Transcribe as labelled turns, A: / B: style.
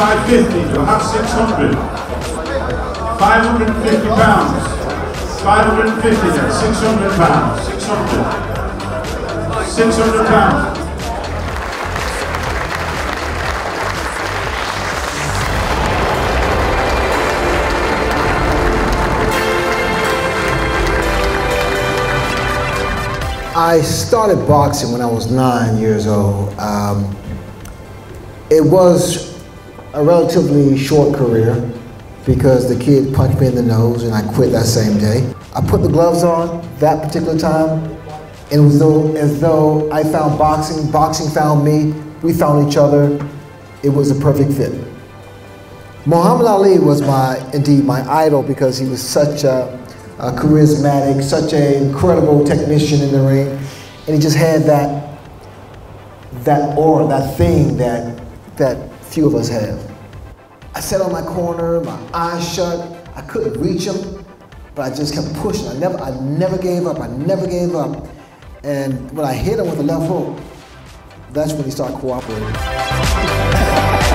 A: 550, you'll have 600. 550 pounds. 550 then, 600 pounds. 600. 600 pounds.
B: I started boxing when I was nine years old. Um, it was a relatively short career because the kid punched me in the nose and I quit that same day. I put the gloves on that particular time and it was though, as though I found boxing, boxing found me, we found each other. It was a perfect fit. Muhammad Ali was my, indeed my idol because he was such a, a charismatic, such an incredible technician in the ring, and he just had that, that aura, that thing that, that few of us have. I sat on my corner, my eyes shut. I couldn't reach him, but I just kept pushing. I never, I never gave up. I never gave up. And when I hit him with the left hook, that's when he started cooperating.